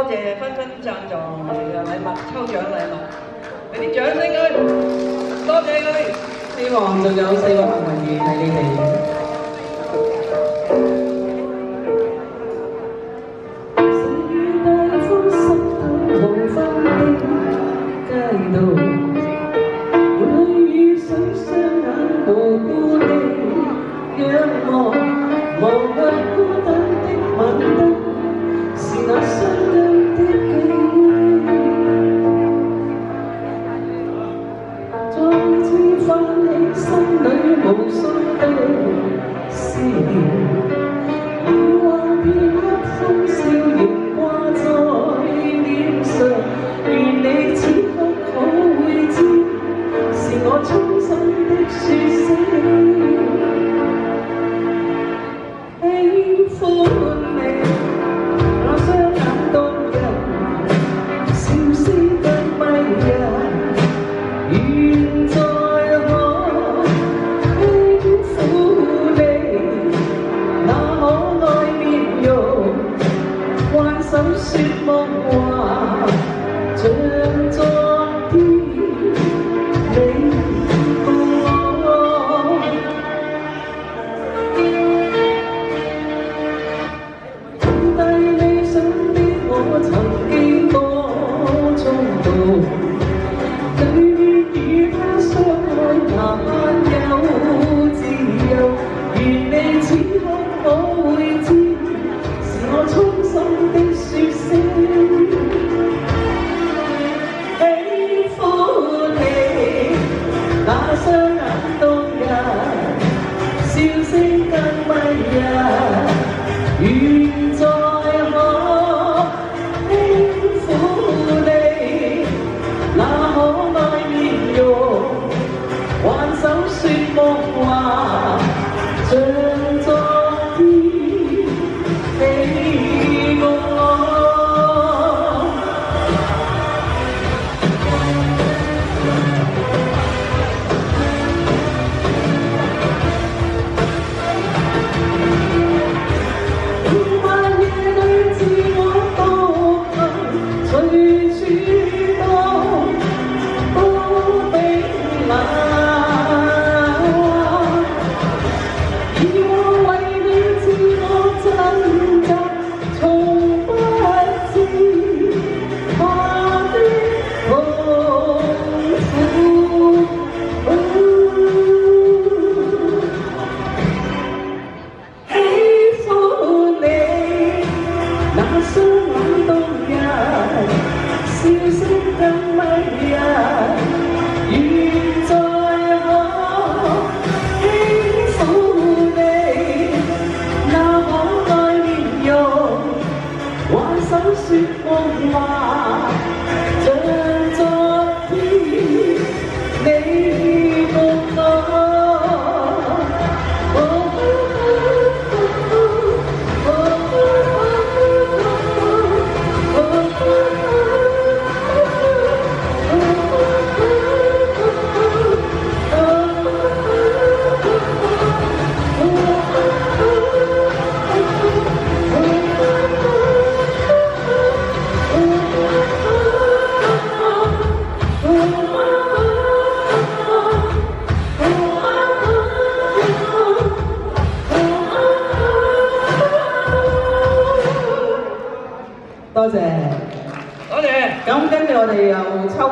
多謝紛紛贊助我哋嘅禮物，抽獎禮物，俾啲掌聲佢，多謝佢。希望仲有四個幸運兒喺你哋。寂寞，像昨天你共我。想的我，曾经。像昨天，你共我。多謝，多謝。咁跟住我哋又抽。